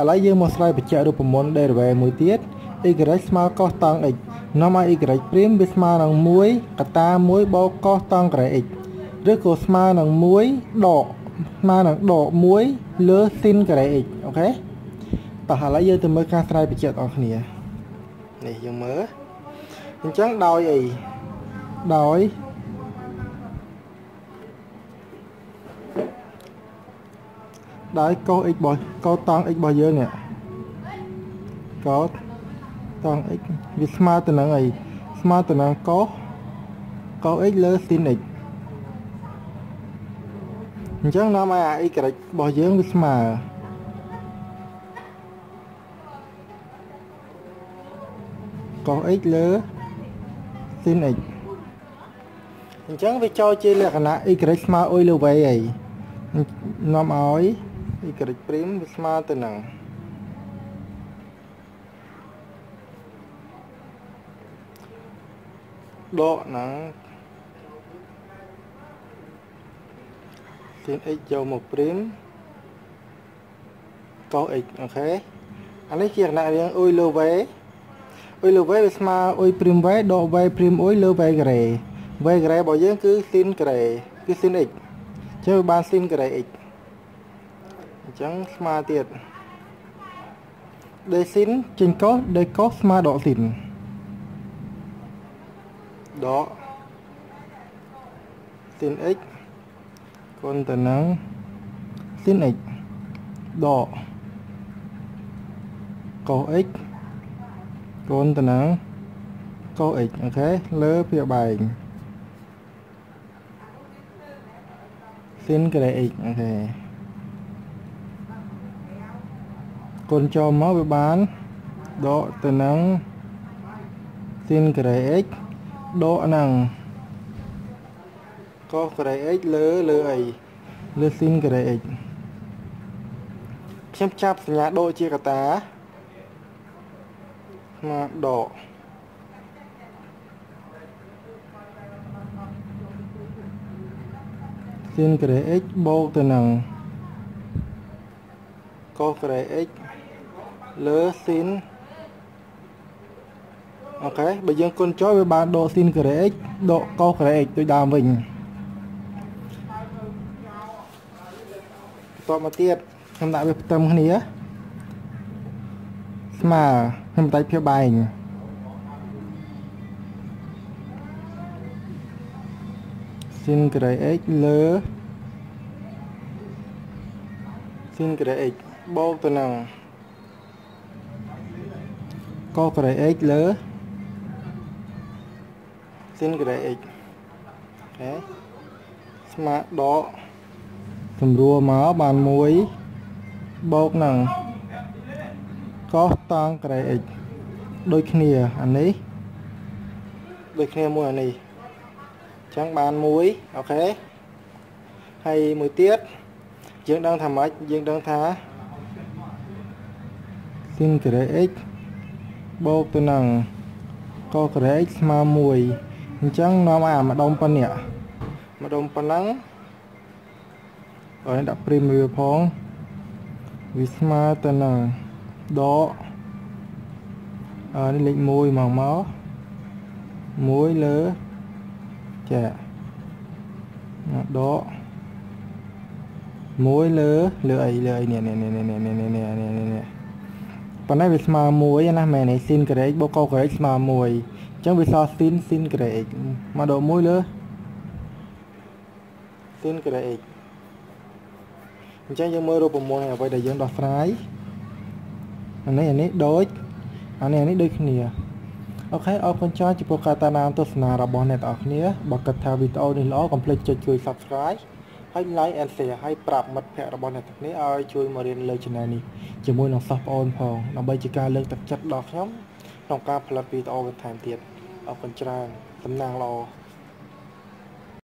ឥឡូវយើងមកស្រាយបញ្ជាក់រូបមន្ត derivative មួយទៀត y ស្មើ cos តង់ x នាំឲ្យ y ព្រីមវាស្មើនឹង1កតា1បូក cos តង់ក្រេ x ឬក៏ស្មើនឹង1ដកស្មើនឹងដក1លើ sin ក្រេ x អូខេតោះឥឡូវយើងទៅមើលការស្រាយបញ្ជាក់បងប្អូននេះយើងមើលអញ្ចឹងដោយអីដោយ ដោយកោ x របស់កោតង់ x របស់យើងនេះកោតង់ x វាស្មើទៅនឹងអីស្មើទៅនឹងកោកោ x លើ sin x អញ្ចឹងនាំឲ្យអា y របស់យើងវាស្មើកោ x លើ sin x អញ្ចឹងវាចូលជាលក្ខណៈ y ស្មើអុយលើ v អីនាំឲ្យ y' ព្រីមវាស្មើទៅនឹងដកនឹង sin x យកមកព្រីមក x អូខេអានេះជាគណៈរៀងអ៊ុយលើ v អ៊ុយលើ v វាស្មើអ៊ុយព្រីម v ដក v ព្រីមអ៊ុយលើ v ការ៉េ v ការ៉េរបស់យើងគឺ sin ការ៉េគឺ sin x អញ្ចឹងវាបាន sin ការ៉េ x អញ្ចឹងស្មើទៀតដេស៊ីនចេញកុសដេកុសស្មើដកស៊ីនដកស៊ីន x គុណទៅនឹងស៊ីន x ដកកុស x គុណទៅនឹងកុស x អូខេលើភាបែងស៊ីនក្រេ x អូខេ គុណចូលមកវាបានដកទៅនឹង sin ក្រេ x ដកនឹង cos ក្រេ x លើលើអីលើ sin ក្រេ x ខ្ញុំចាប់សញ្ញាដកជាកតាមកដក sin ក្រេ x បូកទៅនឹង cos ក្រេ x លើ sin អូខេបើយើងគុណចូលវាបានដក sin ការ៉េ x ដក cos ការ៉េ x ដូចដើមវិញបន្តមកទៀតខ្ញុំដាក់វាផ្ទឹមគ្នាស្មើខ្ញុំតែភាពបែង sin ការ៉េ x លើ sin ការ៉េ x បូកទៅនឹងក ក្រេ x លើ sin ក្រេ x អូខេស្មើដកសម្រួលមកបាន1បូកនឹងកោសតង់ក្រេ x ដូចគ្នាអានេះដូចគ្នាមួយអានេះអញ្ចឹងបាន1អូខេហើយមួយទៀតយើងដឹងថាម៉េចយើងដឹងថា sin ក្រេ x បូកទៅនឹងកក្រែកស្មើ1អញ្ចឹងនាំអាម្ដុំប៉ុណ្ណេះម្ដុំប៉ុណ្ណឹងហើយដាក់ព្រីមវាផងវាស្មើទៅនឹងដកអឺនេះលេខ1មកមក1លើចាដក1លើលើអីលើអីនេះនេះនេះនេះនេះនេះនេះ ប៉ុន្តែវាស្មើ1ណាមែនទេ sin ក្រេកបូកកក្រេកស្មើ1អញ្ចឹងវាសល់ sin sin ក្រេកមកដក1លើ sin ក្រេកអញ្ចឹងយើងមើលរូបមន្តអ្វីដែលយើងដោះស្រាយអានេះអានេះដូចអានេះអានេះដូចគ្នាអូខេអរគុណច្រើនចំពោះការតាមដានទស្សនារបស់អ្នកទាំងអស់គ្នាបើគិតថាវីដេអូនេះល្អកុំភ្លេចចុចជួយ Subscribe ហើយ like and share ហើយប្រាប់មិត្តភ័ក្តិរបស់អ្នកទាំងគ្នាឲ្យជួយមករៀនលើ channel នេះជាមួយនឹងសិស្សប្អូនផងដើម្បីជាការលើកទឹកចិត្តដល់ខ្ញុំក្នុងការផលិតវីដេអូបន្ថែមទៀតអរគុណច្រើនសំណាងល្អ